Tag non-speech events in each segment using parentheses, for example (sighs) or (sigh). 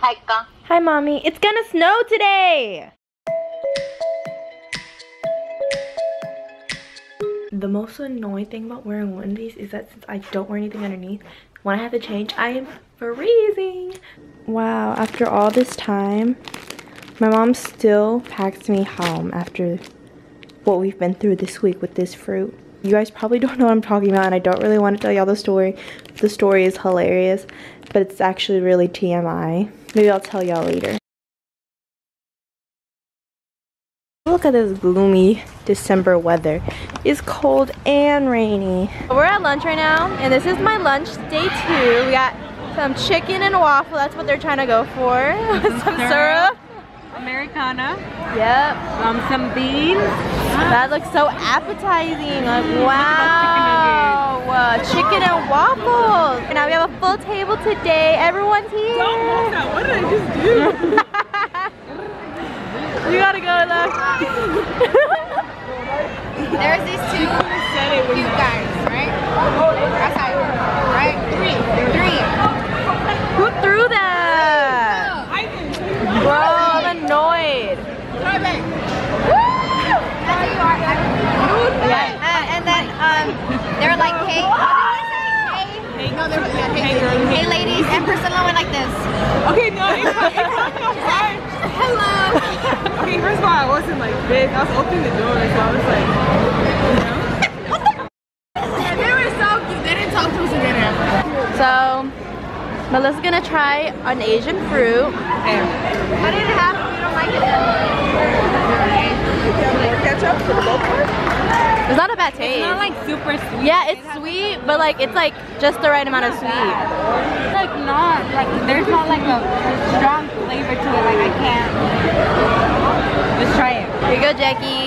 Hi, Ka. Hi, Mommy. It's gonna snow today! The most annoying thing about wearing onesies is that since I don't wear anything underneath, when I have to change, I am freezing. Wow, after all this time, my mom still packs me home after what we've been through this week with this fruit. You guys probably don't know what I'm talking about and I don't really want to tell y'all the story. The story is hilarious, but it's actually really TMI. Maybe I'll tell y'all later. Look at this gloomy December weather. It's cold and rainy. We're at lunch right now, and this is my lunch, day two. We got some chicken and waffle. That's what they're trying to go for. (laughs) some syrup. Americana. Yep. Um, some beans. That looks so appetizing. Like, (laughs) wow. Uh, chicken and waffles. And now we have a full table today. Everyone's here. Don't move that. What did I just do? (laughs) You gotta go look. (laughs) There's these two cute guys, right? Outside, right? Three. Three. Who threw that? I didn't. Bro, I'm annoyed. Yeah. Uh, and then um, they were like, hey, what did they say? Hey, no, they were yeah, hey, hey, ladies, and Priscilla went like this. Okay, no, it caught, it caught me off. Hello. Okay, first of all, I wasn't like big. I was opening the door, so I was like, you know. (laughs) They were so cute. They didn't talk to us again. So, Melissa's gonna try an Asian fruit. What did it happen? We don't like it. Ketchup for the low part? It's not a bad taste. It's not like super sweet. yeah, it's sweet, but like it's like just the right amount of sweet. It's like not, like there's not like a strong flavor to it. Like I can't. Let's try it. Here you go, Jackie.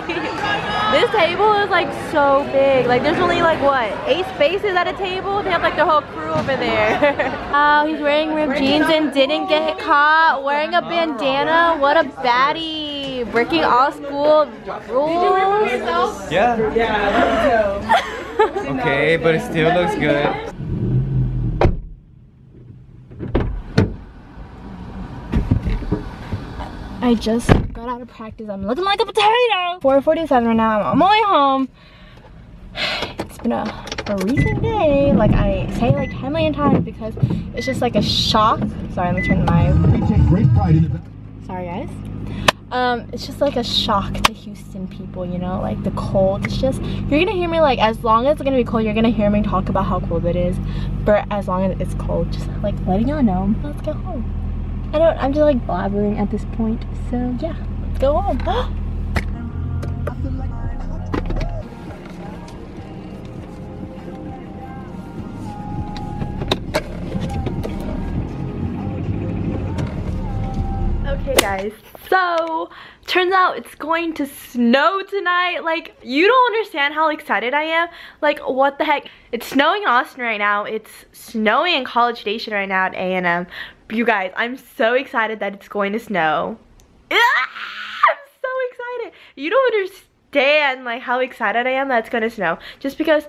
This table is like so big. Like there's only like what, eight spaces at a table? They have like the whole crew over there. (laughs) oh, he's wearing ripped jeans and didn't get caught wearing a bandana. What a baddie. Breaking all school rules. Yeah. Yeah, (laughs) okay, but it still looks good. I just got out of practice. I'm looking like a potato. 4:47 right now. I'm on my way home. (sighs) It's been a, a recent day. Like I say like 10 million times because it's just like a shock. Sorry, let me turn my. Great pride in the Sorry, guys. Um, it's just like a shock to Houston people, you know, like the cold. It's just you're gonna hear me like as long as it's gonna be cold, you're gonna hear me talk about how cold it is. But as long as it's cold, just like letting y'all know. Let's go home. I don't. I'm just like blabbering at this point. So yeah, go home. (gasps) okay, guys. So turns out it's going to snow tonight. Like you don't understand how excited I am. Like what the heck? It's snowing in Austin right now. It's snowing in College Station right now at A&M. You guys, I'm so excited that it's going to snow. Ah, excited. You don't understand like how excited I am that it's to snow. Just because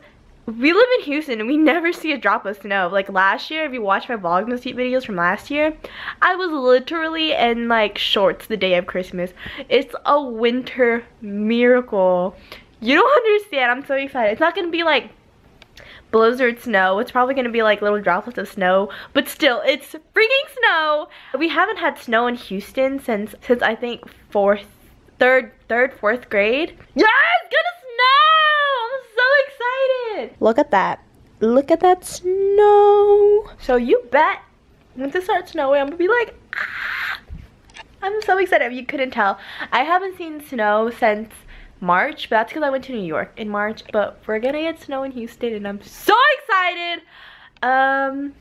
we live in Houston and we never see a drop of snow. Like last year, if you watch my Vlogmas videos from last year, I was literally in like shorts the day of Christmas. It's a winter miracle. You don't understand. I'm so excited. It's not going to be like blizzard snow. It's probably going to be like little droplets of snow, but still, it's freaking snow. We haven't had snow in Houston since since I think fourth, third, third, fourth grade. Yeah, it's gonna snow! I'm so excited. Look at that. Look at that snow. So you bet when this starts snowing, I'm gonna be like, ah. I'm so excited. If you couldn't tell, I haven't seen snow since March, but that's because I went to New York in March. But we're gonna get snow in Houston, and I'm so excited. Um,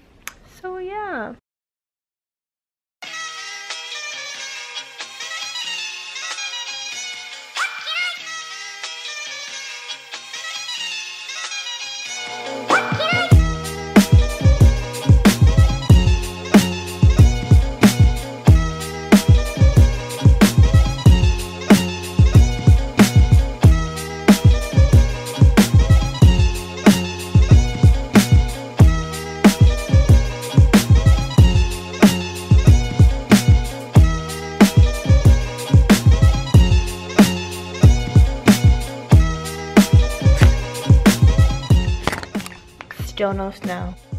so yeah. Still no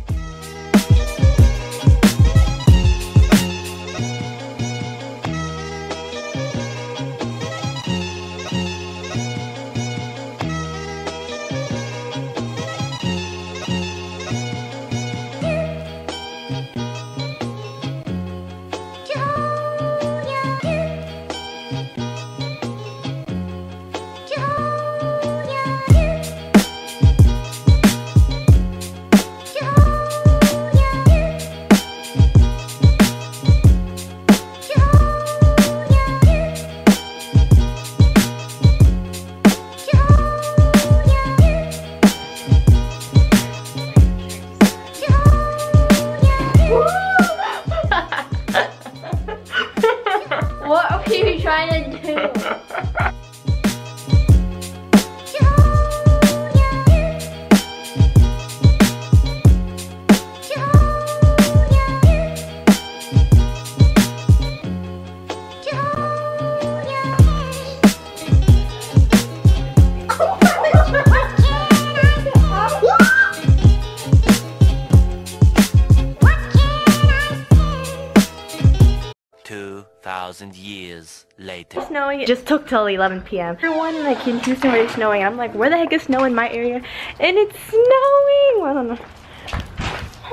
years later. snowing. It just took till 11 p.m. Everyone like in Houston where it's snowing. I'm like, where the heck is snow in my area? And it's snowing. I don't know.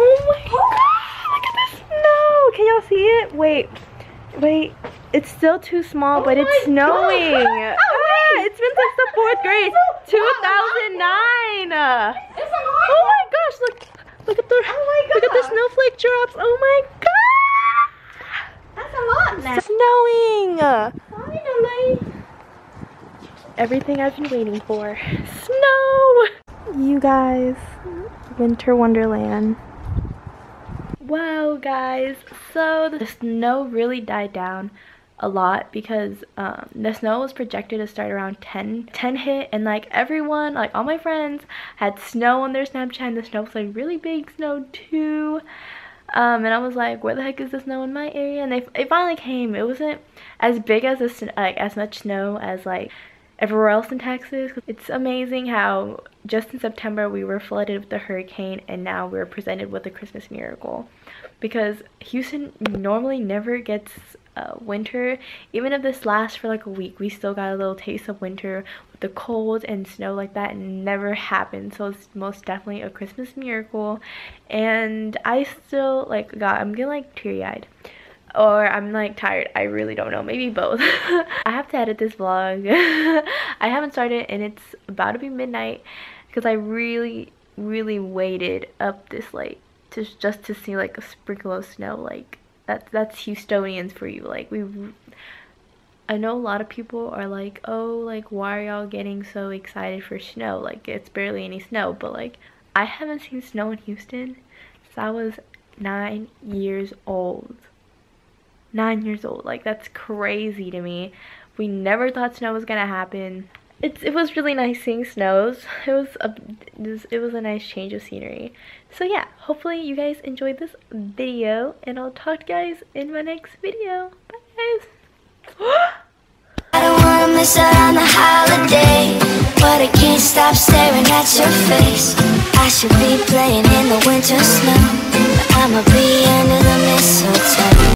Oh my god! Look at the snow. Can y'all see it? Wait, wait. It's still too small, but it's snowing. Ah, it's been since the fourth grade, 2009. Oh my gosh! Look, look at the, look at the snowflake drops. Oh my god! That's a lot now. Snowing. Finally. everything I've been waiting for. Snow! You guys, Winter Wonderland. Wow, guys. So the snow really died down a lot because um, the snow was projected to start around 10 10 hit and like everyone like all my friends had snow on their snapchat and the snow was like really big snow too um, and I was like, where the heck is the snow in my area? And they it finally came. It wasn't as big as a, like as much snow as like everywhere else in Texas. It's amazing how just in September we were flooded with the hurricane, and now we're presented with a Christmas miracle. Because Houston normally never gets uh, winter. Even if this lasts for like a week, we still got a little taste of winter with the cold and snow like that. Never happened. So it's most definitely a Christmas miracle. And I still like God, I'm getting like teary eyed. Or I'm like tired. I really don't know. Maybe both. (laughs) I have to edit this vlog. (laughs) I haven't started and it's about to be midnight because I really, really waited up this late to just to see like a sprinkle of snow. Like that's that's Houstonians for you. Like we I know a lot of people are like, "Oh, like why are y'all getting so excited for snow? Like it's barely any snow." But like I haven't seen snow in Houston since I was 9 years old. 9 years old. Like that's crazy to me. We never thought snow was to happen. It's, it was really nice seeing snows. (laughs) It was a it was a nice change of scenery. So yeah, hopefully you guys enjoyed this video and I'll talk to you guys in my next video. Bye guys. I don't wanna miss out on the holiday But I can't stop staring at your face I should be playing in the winter snow But I'ma be under the mistletoe